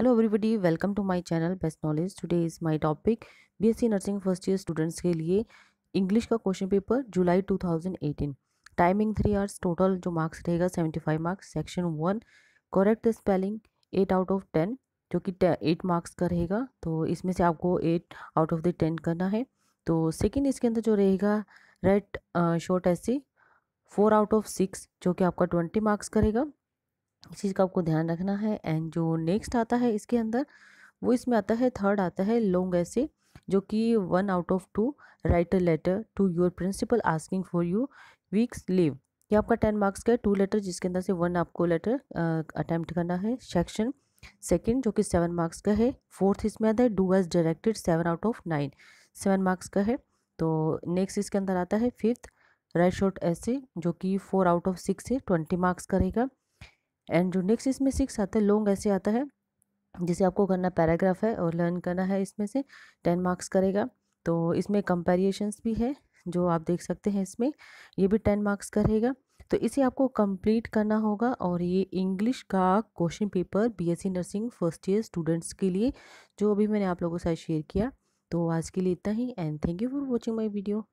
Hello everybody welcome to my channel best knowledge today is my topic BSc nursing first year students के लिए English का question paper July 2018 timing three hours total जो marks रहेगा 75 marks section one correct spelling eight out of ten जो कि eight marks का रहेगा. तो इसमें से आपको eight out of the ten करना है. तो सेकेंड इसके अंदर जो रहेगा read short essay four out of six जो कि आपका ट्वेंटी मार्क्स करेगा इस चीज़ का आपको ध्यान रखना है एंड जो नेक्स्ट आता है इसके अंदर, वो इसमें आता है, थर्ड आता है लॉन्ग ऐसे, जो कि one out of two, write a letter to your principal asking for you weeks leave. ये आपका टेन मार्क्स का है, टू लेटर जिसके अंदर से वन आपको लेटर अटैम्प्ट करना है, सेक्शन, सेकेंड जो कि सेवन मार्क्स का है, फोर्थ इसमें आता है, do as directed, seven out of nine, seven marks का है। तो नेक्स्ट इसके अंदर आता है, फिफ्थ, राइट शॉर्ट ऐसे, जो कि फोर आउट ऑफ़ सिक्स है, ट्वेंटी मार्क्स का रहेगा एंड जो नेक्स्ट इसमें सिक्स आता है लॉन्ग ऐसे आता है, जिसे आपको करना पैराग्राफ है और लर्न करना है इसमें से टेन मार्क्स करेगा। तो इसमें कंपेरिएशंस भी है, जो आप देख सकते हैं इसमें, ये भी टेन मार्क्स का रहेगा तो इसे आपको कंप्लीट करना होगा और ये इंग्लिश का question paper BSc nursing first year students के लिए, जो अभी मैंने आप लोगों के साथ शेयर किया। तो आज के लिए इतना ही and thank you for watching my video